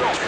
Let's go.